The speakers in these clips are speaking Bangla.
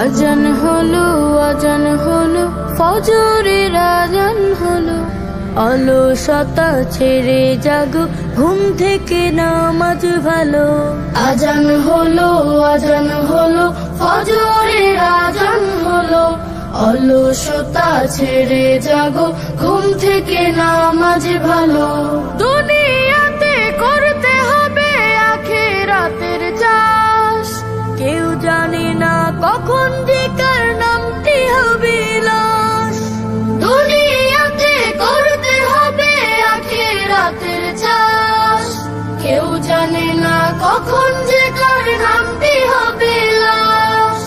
আজান হলো আজান হলো। ফজরের আজান হলো অলসতা ছেড়ে জাগো ঘুম থেকে নামাজ ভালো। আজান হলো আজান হলো ফজরের আজান হলো অলসতা ছেড়ে জাগো ঘুম থেকে নামাজ ভালো। জানে না, কখন যে কার নামটি হবে লাশ।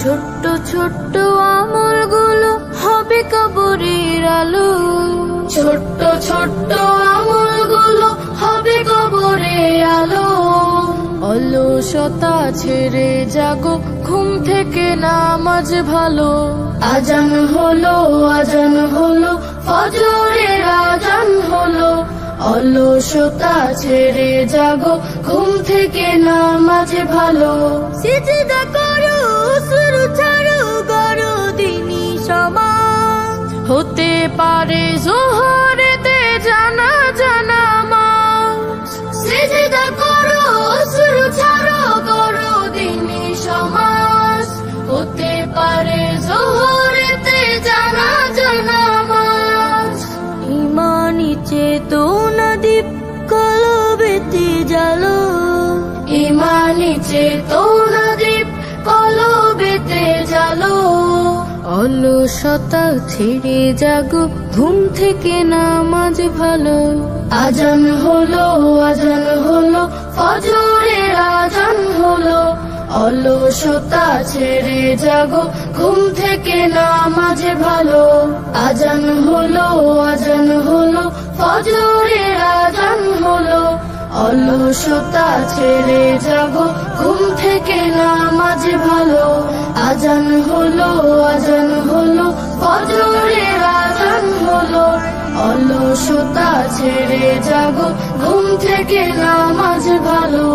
ছোট্ট ছোট্ট আমলগুলো হবে কবরের আলো। ছোট্ট ছোট্ট আমলগুলো হবে কবরের আলো। অলসতা ছেড়ে জাগো ঘুম থেকে নামাজ ভালো। আজান হলো আজান হলো, ফজরের আজান হলো। অলসতা ছেড়ে জাগো ঘুম থেকে না মাঝে ভালো হতে পারে জোহরেতে জানা জানা কলবেতে জালো ইমানি চেতনা দীপ কলবেতে জালো অলসতা ছেড়ে জাগো ঘুম থেকে নামাজ ভালো। আজান হলো আজান হলো ফজরের আজান হলো। অলসতা ছেড়ে জাগো ঘুম থেকে নামাজ ভালো। আজান হলো আজান ফজরের আজান হলো। অলসতা ছেড়ে যাব, ঘুম থেকে নামাজ ভালো। আজান হলো আজান হলো, ফজরের আজান হলো। অলসতা ছেড়ে যাব, ঘুম থেকে নামাজ ভালো।